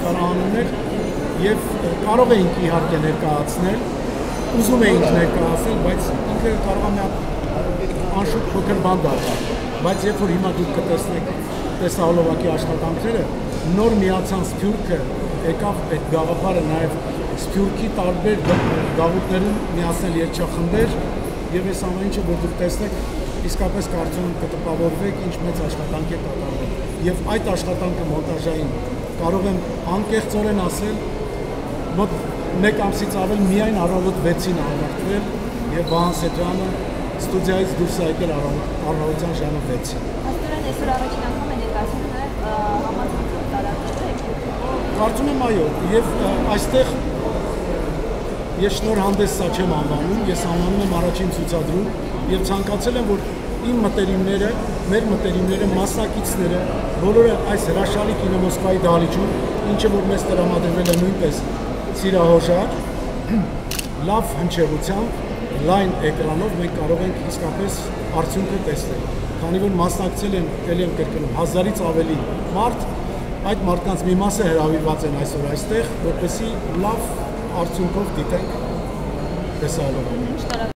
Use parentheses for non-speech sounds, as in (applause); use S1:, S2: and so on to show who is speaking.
S1: նկարահանումներ եւ կարող էինք իհարկե ներկայացնել, ուզում էինք ներկայացնել, բայց ինքը կարող է անշուտ փոքր բան դառնալ։ Բայց երբ որ հիմա դուք կտեսնեք տեսահոլովակի աշխատանքները, նոր միացան Սփյուռքը, եկավ այդ գաղափարը նաեւ Սփյուռքի տարբեր գաղութներում միացնել երգչախմբեր եւ այս ամեն ինչը որ դուք տեսնեք իսկապես կարծում կտպավորվեք ինչ մեծ աշխատանք է կատարվել եւ այդ աշխատանքը մոնտաժային կարող եմ անկեղծորեն ասել մոտ 1 ամսից ավել միայն առավոտ 6-ին ավարտվել եւ Վահան Սետրյանը ստուդիայից դուրս եկել առավոտյան ժամը 6-ին։
S2: Աստորեն այսօր առաջին անգամ է ներկայացնում նաև համացանցով տարածքը։
S1: Կարծում եմ այո, եւ այստեղ ես շնորհանդես սա չեմ անվանում, ես անվանում եմ առաջին ցուցադրում եւ ցանկացել եմ որ իմ մտերիմները, մեր մտերիմները, մասնակիցները, բոլորը այս հրաշալի կինոմոսկվայի դահլիճում, ինչը որ մեզ տրամադրվել է նույնպես սիրահոժար, (clears throat) լավ հնչեղությամբ, լայն էկրանով մենք կարող ենք իսկապես արդյունքը տեսնել։ Քանի որ մասնակցել են, ելի եմ կրկնում, հազարից ավելի մարդ, այդ մարդկանց մի մասը հրավիրված են այսօր այստեղ, որպեսի լավ արդյունքով դիտենք տեսալով։